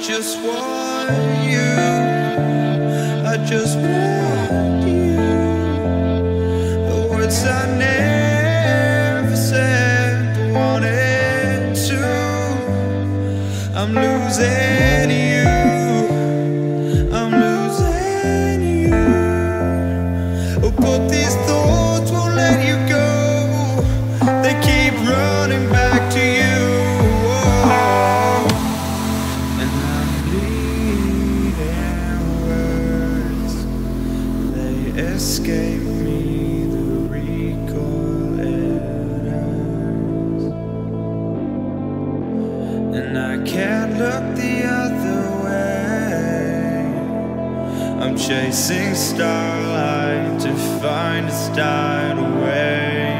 just want you. I just want you. The words I never said, wanted to. I'm losing you. And I can't look the other way. I'm chasing starlight to find it's died away.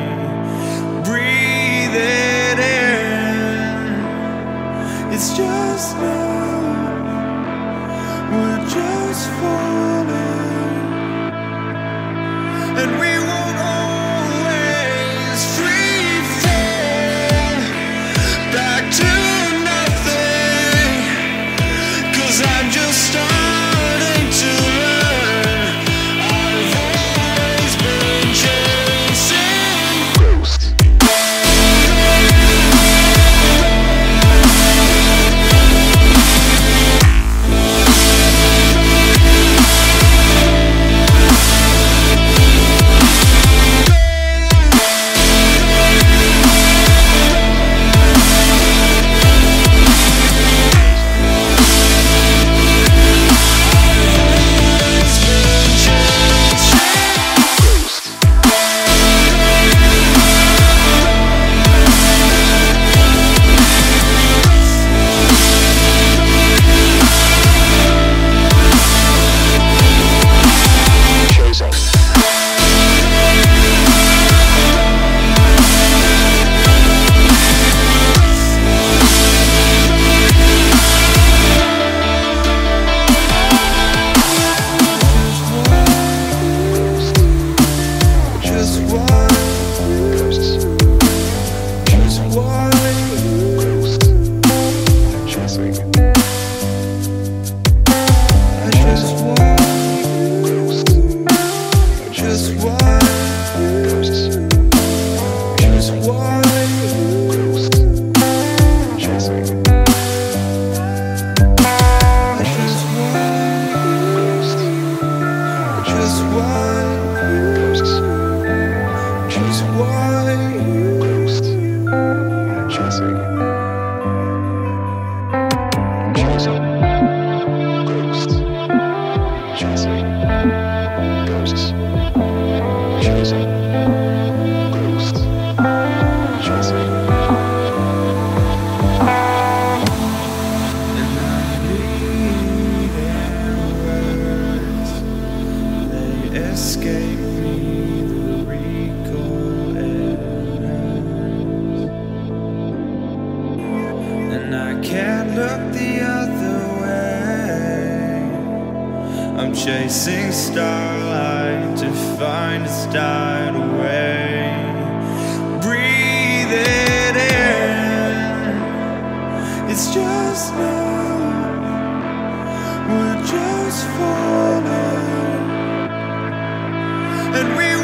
Breathe it in. It's just now. We're just falling. And we want I'm chasing starlight to find it's died away. Breathe it in. It's just now. We're just falling. And we